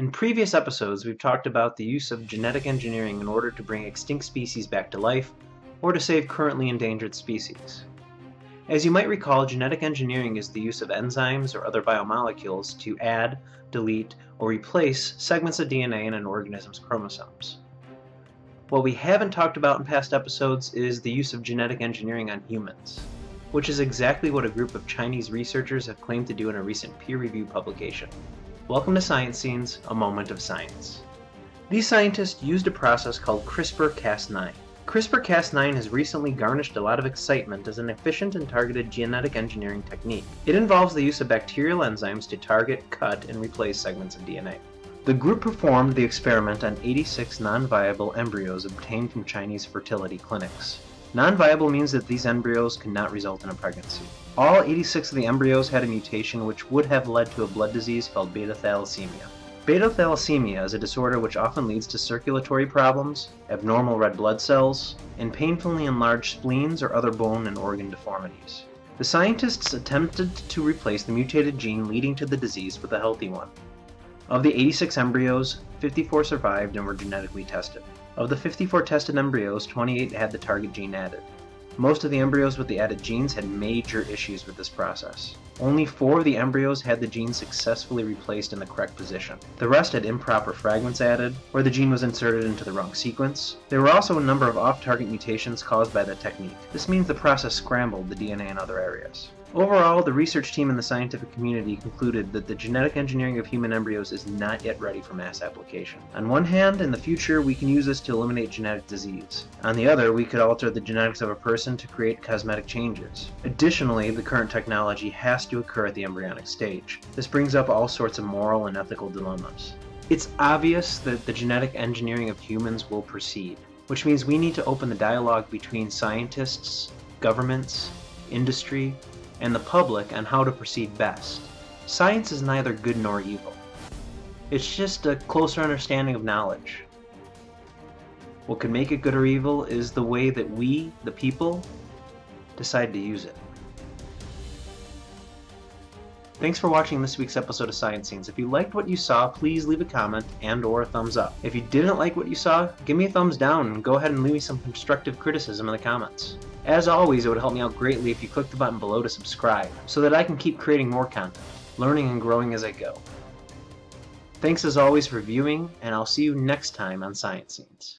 In previous episodes, we've talked about the use of genetic engineering in order to bring extinct species back to life or to save currently endangered species. As you might recall, genetic engineering is the use of enzymes or other biomolecules to add, delete, or replace segments of DNA in an organism's chromosomes. What we haven't talked about in past episodes is the use of genetic engineering on humans, which is exactly what a group of Chinese researchers have claimed to do in a recent peer-reviewed publication. Welcome to Science Scenes, a moment of science. These scientists used a process called CRISPR-Cas9. CRISPR-Cas9 has recently garnished a lot of excitement as an efficient and targeted genetic engineering technique. It involves the use of bacterial enzymes to target, cut, and replace segments of DNA. The group performed the experiment on 86 non-viable embryos obtained from Chinese fertility clinics. Non-viable means that these embryos cannot result in a pregnancy. All 86 of the embryos had a mutation which would have led to a blood disease called beta thalassemia. Beta thalassemia is a disorder which often leads to circulatory problems, abnormal red blood cells, and painfully enlarged spleens or other bone and organ deformities. The scientists attempted to replace the mutated gene leading to the disease with a healthy one. Of the 86 embryos, 54 survived and were genetically tested. Of the 54 tested embryos, 28 had the target gene added. Most of the embryos with the added genes had major issues with this process. Only four of the embryos had the gene successfully replaced in the correct position. The rest had improper fragments added, or the gene was inserted into the wrong sequence. There were also a number of off-target mutations caused by the technique. This means the process scrambled the DNA in other areas. Overall, the research team and the scientific community concluded that the genetic engineering of human embryos is not yet ready for mass application. On one hand, in the future, we can use this to eliminate genetic disease. On the other, we could alter the genetics of a person to create cosmetic changes. Additionally, the current technology has to occur at the embryonic stage. This brings up all sorts of moral and ethical dilemmas. It's obvious that the genetic engineering of humans will proceed, which means we need to open the dialogue between scientists, governments, industry, and the public on how to proceed best. Science is neither good nor evil. It's just a closer understanding of knowledge. What can make it good or evil is the way that we, the people, decide to use it. Thanks for watching this week's episode of Science Scenes. If you liked what you saw, please leave a comment and or a thumbs up. If you didn't like what you saw, give me a thumbs down and go ahead and leave me some constructive criticism in the comments. As always, it would help me out greatly if you click the button below to subscribe, so that I can keep creating more content, learning and growing as I go. Thanks as always for viewing, and I'll see you next time on Science Scenes.